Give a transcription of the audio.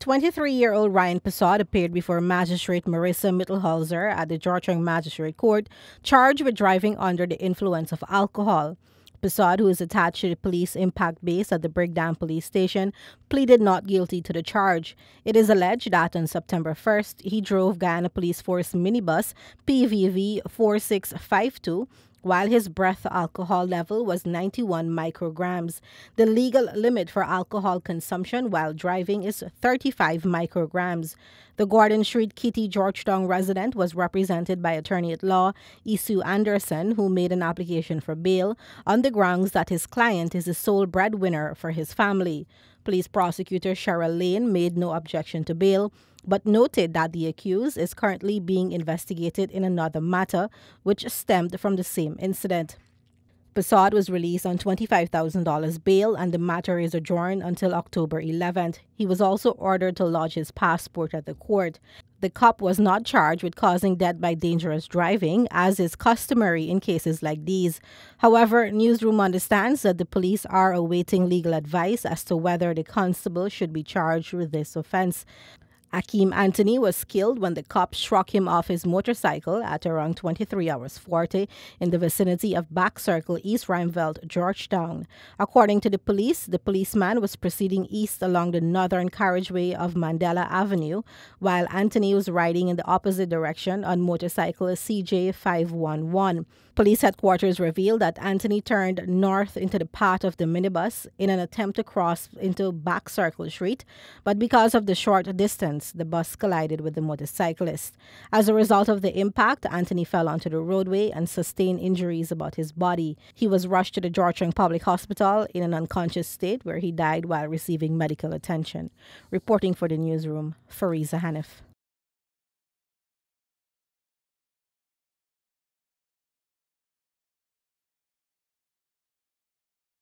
23 year old Ryan Passad appeared before Magistrate Marissa Mittelholzer at the Georgetown Magistrate Court, charged with driving under the influence of alcohol. Passad, who is attached to the police impact base at the Brickdam Police Station, pleaded not guilty to the charge. It is alleged that on September 1st, he drove Guyana Police Force minibus PVV 4652 while his breath alcohol level was 91 micrograms. The legal limit for alcohol consumption while driving is 35 micrograms. The Gordon Street Kitty Georgetown resident was represented by attorney at law Isu Anderson, who made an application for bail on the grounds that his client is the sole breadwinner for his family. Police prosecutor Cheryl Lane made no objection to bail, but noted that the accused is currently being investigated in another matter which stemmed from the same incident. Passad was released on $25,000 bail and the matter is adjourned until October 11th. He was also ordered to lodge his passport at the court. The cop was not charged with causing death by dangerous driving, as is customary in cases like these. However, Newsroom understands that the police are awaiting legal advice as to whether the constable should be charged with this offense. Akeem Anthony was killed when the cop struck him off his motorcycle at around 23 hours 40 in the vicinity of Back Circle, East Ruimveldt, Georgetown. According to the police, the policeman was proceeding east along the northern carriageway of Mandela Avenue, while Anthony was riding in the opposite direction on motorcycle CJ 511. Police headquarters revealed that Anthony turned north into the path of the minibus in an attempt to cross into Back Circle Street, but because of the short the bus collided with the motorcyclist. As a result of the impact, Anthony fell onto the roadway and sustained injuries about his body. He was rushed to the Georgetown Public Hospital in an unconscious state where he died while receiving medical attention. Reporting for the newsroom, Fariza Hanif.